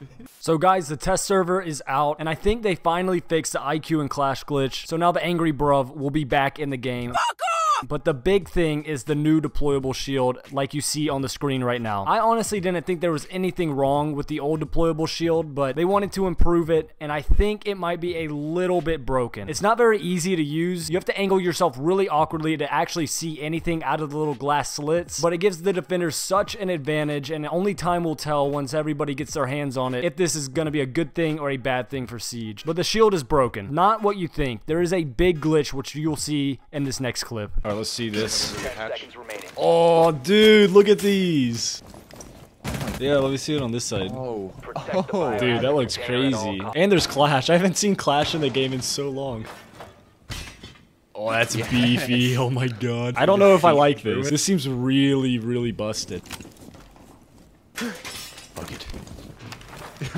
So guys, the test server is out, and I think they finally fixed the IQ and Clash glitch. So now the Angry Bruv will be back in the game. But the big thing is the new deployable shield like you see on the screen right now. I honestly didn't think there was anything wrong with the old deployable shield, but they wanted to improve it and I think it might be a little bit broken. It's not very easy to use. You have to angle yourself really awkwardly to actually see anything out of the little glass slits, but it gives the defenders such an advantage and only time will tell once everybody gets their hands on it if this is going to be a good thing or a bad thing for Siege. But the shield is broken. Not what you think. There is a big glitch which you'll see in this next clip. All right, let's see this. Ten seconds remaining. Oh, dude, look at these. Yeah, let me see it on this side. Oh. Oh. Dude, that looks container at all crazy. And there's Clash. I haven't seen Clash in the game in so long. Oh, that's beefy. Oh my god. I don't know if I like this. This seems really, really busted. Fuck it.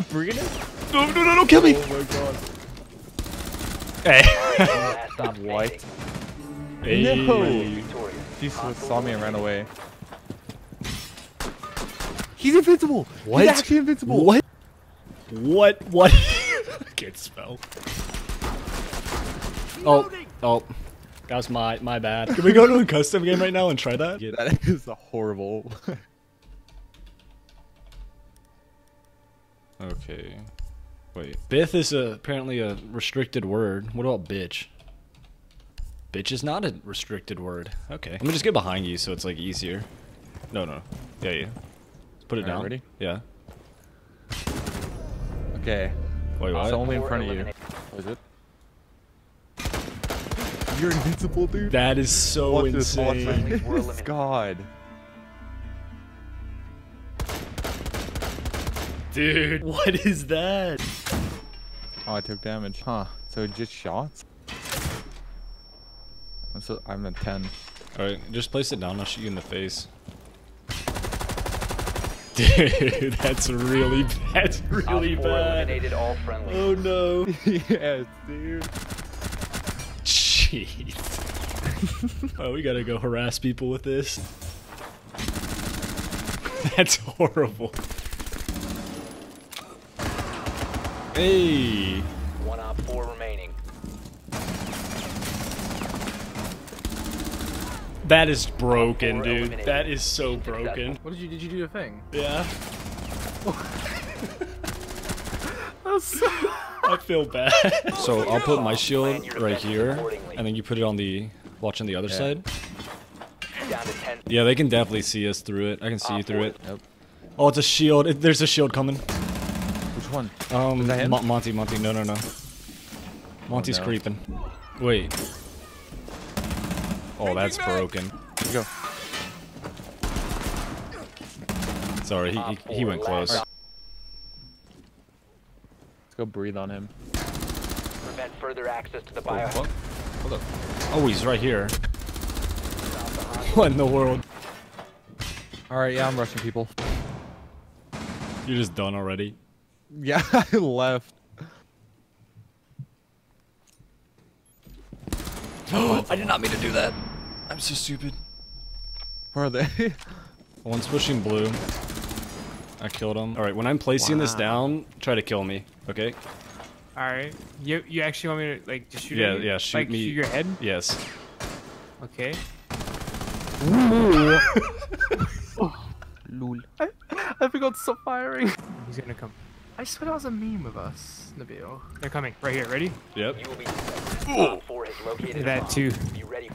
Bring it? No, no, no, don't kill me! Oh my god. Hey. Last stop What? Standing. hey. No. Victorious. He saw me and ran away. He's invincible! What? He's actually invincible! What? What? What? I can't spell. Oh, oh. That was my my bad. Can we go to a custom game right now and try that? Yeah, that is a horrible. Okay. Wait. Bith is a, apparently a restricted word. What about bitch? Bitch is not a restricted word. Okay. Let me just get behind you so it's like easier. No, no. Yeah, yeah. Let's put it Alright, down. ready? Yeah. okay. Wait, what? It's only in front of you. eliminated. What is it? You're invincible, dude. That is so Watch this, watch insane. this. We're. God. Dude, what is that? Oh, I took damage. Huh. So just shots? I'm so I'm at 10. Alright, just place it down. I'll shoot you in the face. Dude, that's really, that's really four bad. all. Oh no. yes, dude. Jeez. oh, we gotta go harass people with this. That's horrible. Hey. One op four remaining. That is broken, dude. eliminated. That is so broken. What did you did you do a thing? Yeah. I feel bad. So I'll put my shield right here, and then you put it on the watch on the other Yeah. side. Down to ten. Yeah, they can definitely see us through it. I can see you through it. Yep. Oh, it's a shield. It, there's a shield coming. Which one? Um, that him? Mo- Monty, Monty, no, no, no. Monty's no. creeping. Wait. Oh, that's broken. Let's go. Sorry, he, he, ah, he went close. Let's go breathe on him. Prevent further access to the Oh, fuck. Hold up. Oh, he's right here. What in the world? Alright, yeah, I'm rushing people. You're just done already. Yeah, I left. I did not mean to do that. I'm so stupid. Where are they? The one's pushing blue. I killed him. All right, when I'm placing this down, try to kill me. Okay? All right. You you actually want me to like just shoot? Yeah, at yeah, shoot like, me. Shoot your head. Yes. Okay. Lul. I, I forgot to stop firing. He's gonna come. I swear that was a meme of us, Nabil. They're coming. Right here. Ready? Yep. You will be four has located That too.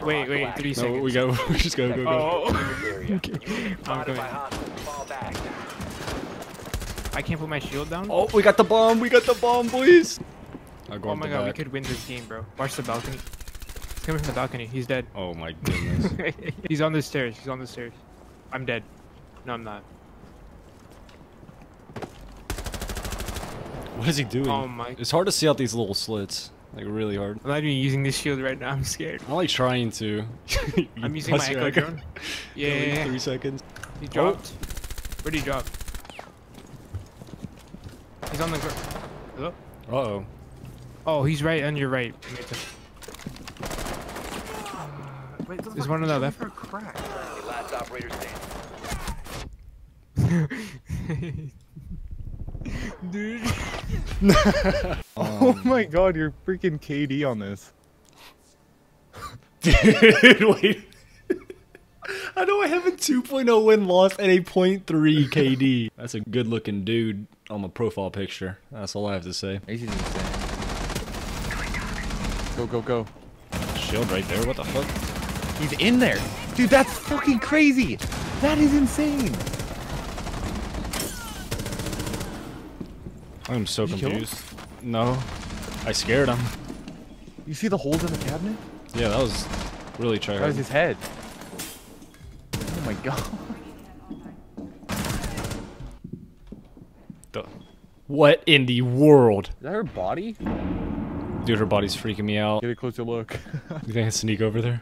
Be Wait, wait. action. Three No, seconds. we go. We just go, go, go. Oh. This area. You will be spotted going. Fall back. I can't put my shield down. Oh, we got the bomb. We got the bomb, boys. Go Oh my the god, we could win this game, bro. Watch the balcony. He's coming from the balcony. He's dead. Oh my goodness. He's on the stairs. He's on the stairs. I'm dead. No, I'm not. what is he doing? Oh my. It's hard to see out these little slits. Like really hard. I'm not even using this shield right now. I'm scared. I'm like trying to. I'm using my Plus your echo echo. drone. Yeah, yeah, yeah. Three seconds. He dropped. Where'd he drop? He's on the ground. Hello? Uh oh. Oh, he's right on your right. Wait, it doesn't There's one on the left. crack. Last operator standing. dude. Oh my god, you're freaking KD on this. Dude, wait. I know I have a 2.0 win loss and a 0.3 KD. That's a good looking dude on my profile picture. That's all I have to say. Ace insane. Go, go, go. Shield right there. What the fuck? He's in there. Dude, that's fucking crazy. That is insane. I'm so Did you kill confused. No. I scared him. You see the holes in the cabinet? Yeah, that was really try That was his head. Oh my god. The- What in the world? Is that her body? Dude, her body's freaking me out. Get a closer look. You think I sneak over there?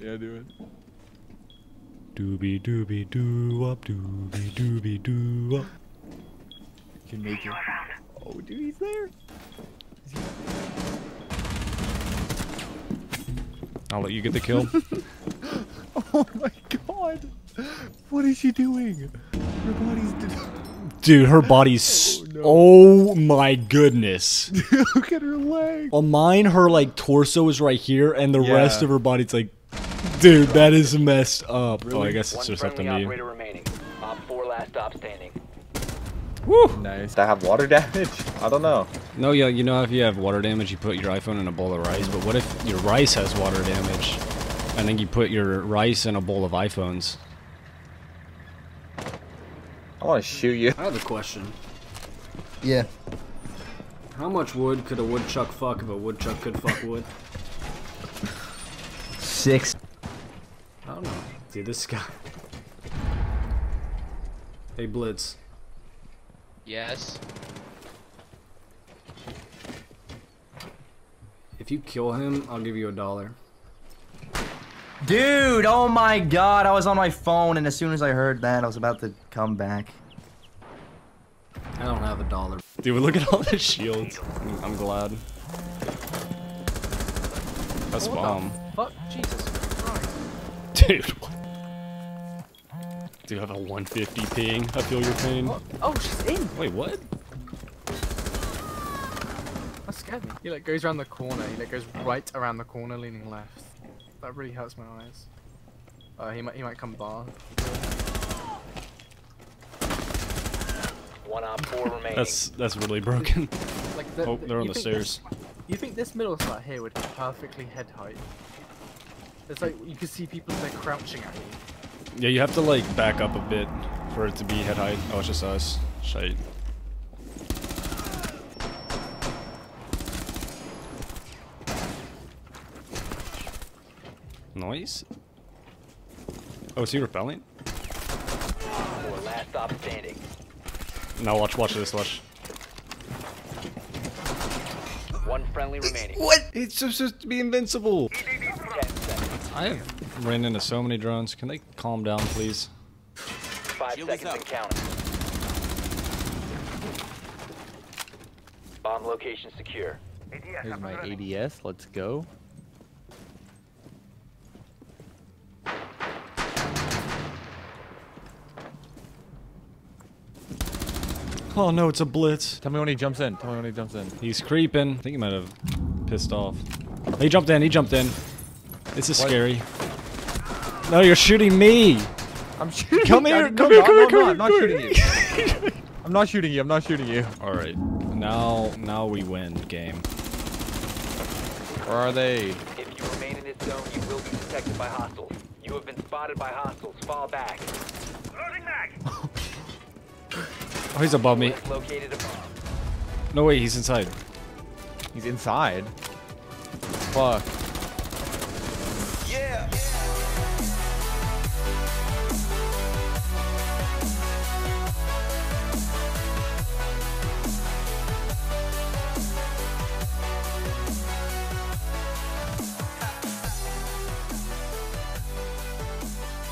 yeah, do it. Doobie doobie doo up, doobie doobie doo up. You can make it. Oh, dude, he's there. I'll let you get the kill. Oh my god. What is she doing? Her body's. Dude, her body's. Oh, no. Oh my goodness. Look at her leg. On mine, her like torso is right here, and the rest of her body's like. Dude, that is messed up. Oh, I Really? guess One it's just up to me. remaining. Op 4 last stop standing. Nice. Does that have water damage? I don't know. No, yeah, you know, if you have water damage, you put your iPhone in a bowl of rice. But what if your rice has water damage? And then you put your rice in a bowl of iPhones. I want to shoot you. I have a question. Yeah. How much wood could a woodchuck fuck if a woodchuck could fuck wood? Six. I don't know. Dude, this guy. Hey, Blitz. Yes. If you kill him, I'll give you a dollar. Dude, oh my god, I was on my phone and as soon as I heard that, I was about to come back. I don't have a dollar. Dude, look at all the shields. I'm, I'm glad. That's bomb. Fuck, Jesus Do you have a 150 ping? I feel your pain. What? Oh, she's in. Wait, what? That scared me. He like goes around the corner. He like goes right around the corner, leaning left. That really hurts my eyes. Uh, he might he might come bar. One Op 4 remaining. That's that's really broken. Like the, Oh, they're on the think this- stairs. you think this middle slot here would be perfectly head height? It's like you can see people they're crouching at you. Yeah, you have to like back up a bit for it to be head height. Oh, it's just us. Shite. Noise? Oh, is he repelling? Four last stop standing. Now watch, watch this, watch. One friendly remaining. What? It's supposed to be invincible. I have ran into so many drones. Can they calm down, please? Five seconds and counting. Bomb location secure. Here's my ADS. Let's go. Oh no, it's a blitz. Tell me when he jumps in. Tell me when he jumps in. He's creeping. I think he might have pissed off. He jumped in. He jumped in. This is What? scary. No, you're shooting me. I'm shooting. Come here, come here, come no, here, no, come I'm not shooting you. I'm not shooting you. I'm not shooting you. All right. Now, now we win game. Where are they? If you remain in this zone, you will be detected by hostiles. You have been spotted by hostiles. Fall back. Oh, he's above me. Located a bomb. No way, he's inside. He's inside. Fuck.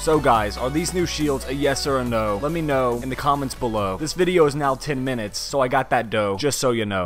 So guys, are these new shields a yes or a no? Let me know in the comments below. This video is now 10 minutes, so I got that dough, just so you know.